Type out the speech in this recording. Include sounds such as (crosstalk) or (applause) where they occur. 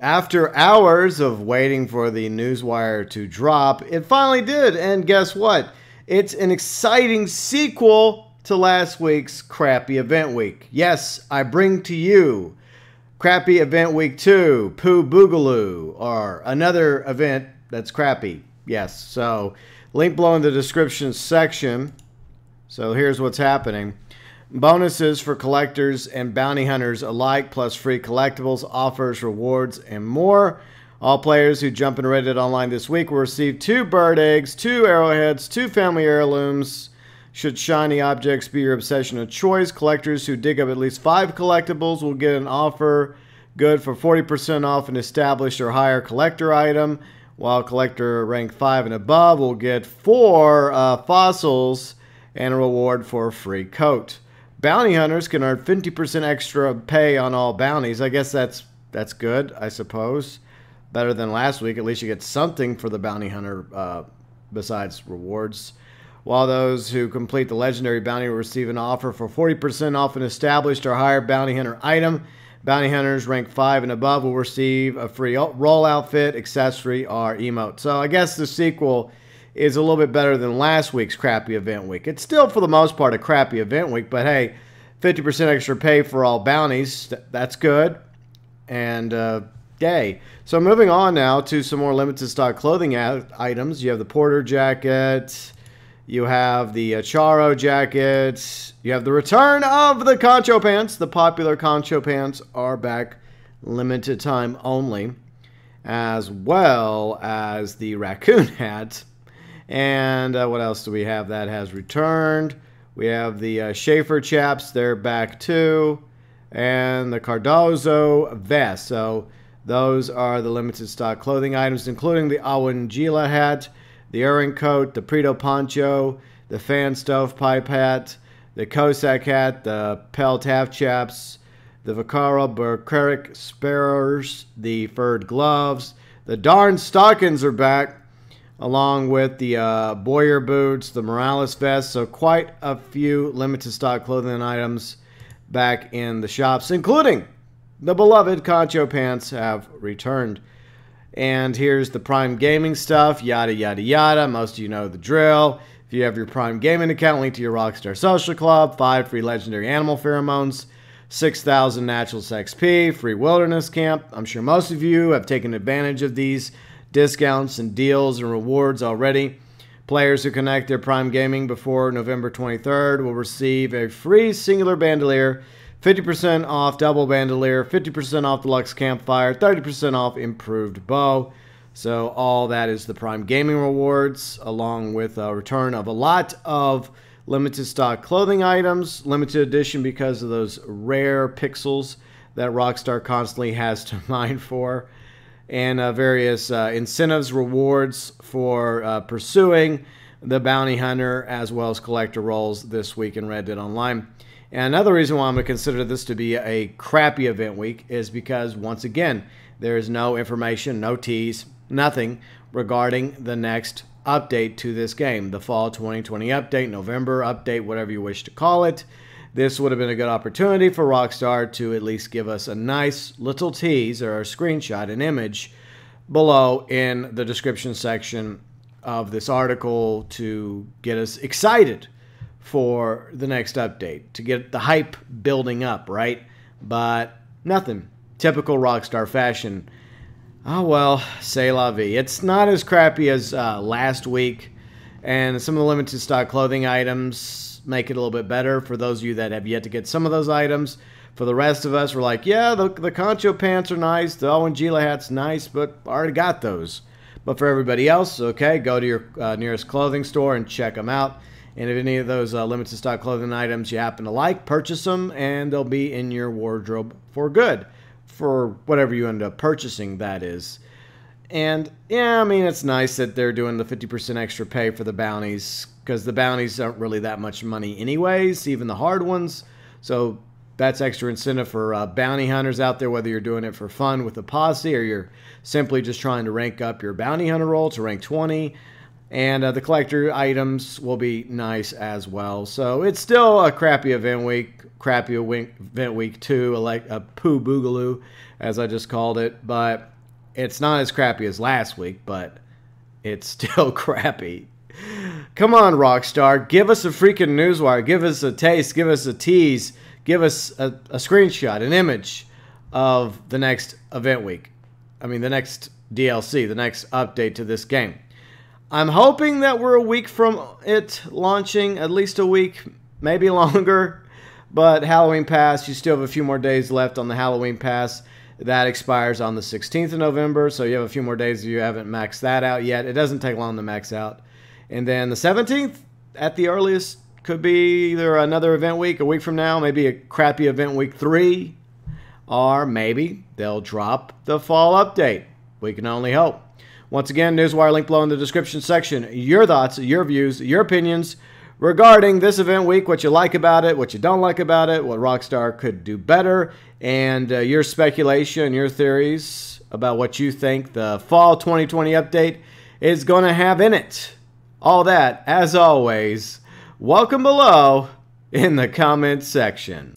After hours of waiting for the newswire to drop, it finally did. And guess what? It's an exciting sequel to last week's crappy event week. Yes, I bring to you crappy event week 2, Poo Boogaloo, or another event that's crappy. Yes, so link below in the description section. So here's what's happening. Bonuses for collectors and bounty hunters alike, plus free collectibles, offers, rewards, and more. All players who jump in Red Dead Online this week will receive two bird eggs, two arrowheads, two family heirlooms. Should shiny objects be your obsession of choice, collectors who dig up at least five collectibles will get an offer good for 40% off an established or higher collector item, while collector rank 5 and above will get four uh, fossils and a reward for a free coat. Bounty hunters can earn 50% extra pay on all bounties. I guess that's that's good, I suppose. Better than last week. At least you get something for the bounty hunter uh, besides rewards. While those who complete the legendary bounty will receive an offer for 40% off an established or higher bounty hunter item. Bounty hunters rank 5 and above will receive a free roll outfit, accessory, or emote. So I guess the sequel is a little bit better than last week's crappy event week. It's still, for the most part, a crappy event week, but hey, 50% extra pay for all bounties. That's good. And, uh, yay. So moving on now to some more limited stock clothing items. You have the Porter jacket. You have the uh, Charo jacket. You have the return of the Concho pants. The popular Concho pants are back limited time only. As well as the raccoon hat. And uh, what else do we have that has returned? We have the uh, Schaefer chaps, they're back too. And the Cardozo vest. So those are the limited stock clothing items, including the Owanjila hat, the Urin coat, the Prito poncho, the fan stovepipe hat, the Cossack hat, the Pelt half chaps, the Vaccaro Burkeric sparrows, the furred gloves. The darn stockings are back along with the uh, Boyer boots, the Morales vest. So quite a few limited stock clothing items back in the shops, including the beloved Concho pants have returned. And here's the Prime Gaming stuff, yada, yada, yada. Most of you know the drill. If you have your Prime Gaming account, link to your Rockstar Social Club, 5 free legendary animal pheromones, 6,000 natural XP, free wilderness camp. I'm sure most of you have taken advantage of these discounts and deals and rewards already. Players who connect their Prime Gaming before November 23rd will receive a free singular bandolier, 50% off double bandolier, 50% off deluxe campfire, 30% off improved bow. So all that is the Prime Gaming rewards, along with a return of a lot of limited stock clothing items, limited edition because of those rare pixels that Rockstar constantly has to (laughs) mine for and uh, various uh, incentives, rewards for uh, pursuing the bounty hunter as well as collector roles this week in Red Dead Online. And another reason why I'm going to consider this to be a crappy event week is because, once again, there is no information, no tease, nothing regarding the next update to this game. The fall 2020 update, November update, whatever you wish to call it. This would have been a good opportunity for Rockstar to at least give us a nice little tease or a screenshot, an image below in the description section of this article to get us excited for the next update, to get the hype building up, right? But nothing. Typical Rockstar fashion. Oh well, say la vie. It's not as crappy as uh, last week, and some of the limited stock clothing items make it a little bit better for those of you that have yet to get some of those items. For the rest of us, we're like, yeah, the, the Concho pants are nice, the Owanjila hat's nice, but I already got those. But for everybody else, okay, go to your uh, nearest clothing store and check them out. And if any of those uh, limited stock clothing items you happen to like, purchase them, and they'll be in your wardrobe for good, for whatever you end up purchasing, that is. And yeah, I mean, it's nice that they're doing the 50% extra pay for the bounties because the bounties aren't really that much money, anyways, even the hard ones. So that's extra incentive for uh, bounty hunters out there, whether you're doing it for fun with a posse or you're simply just trying to rank up your bounty hunter role to rank 20. And uh, the collector items will be nice as well. So it's still a crappy event week, crappy event week two, like a poo boogaloo, as I just called it. But it's not as crappy as last week, but it's (laughs) still crappy. Come on, Rockstar. Give us a freaking newswire. Give us a taste. Give us a tease. Give us a, a screenshot, an image of the next event week. I mean, the next DLC, the next update to this game. I'm hoping that we're a week from it launching, at least a week, maybe (laughs) longer. But Halloween Pass, you still have a few more days left on the Halloween Pass. That expires on the 16th of November, so you have a few more days if you haven't maxed that out yet. It doesn't take long to max out. And then the 17th, at the earliest, could be either another event week, a week from now, maybe a crappy event week three, or maybe they'll drop the fall update. We can only hope. Once again, Newswire link below in the description section. Your thoughts, your views, your opinions regarding this event week, what you like about it, what you don't like about it, what Rockstar could do better, and uh, your speculation, your theories about what you think the fall 2020 update is going to have in it. All that, as always, welcome below in the comments section.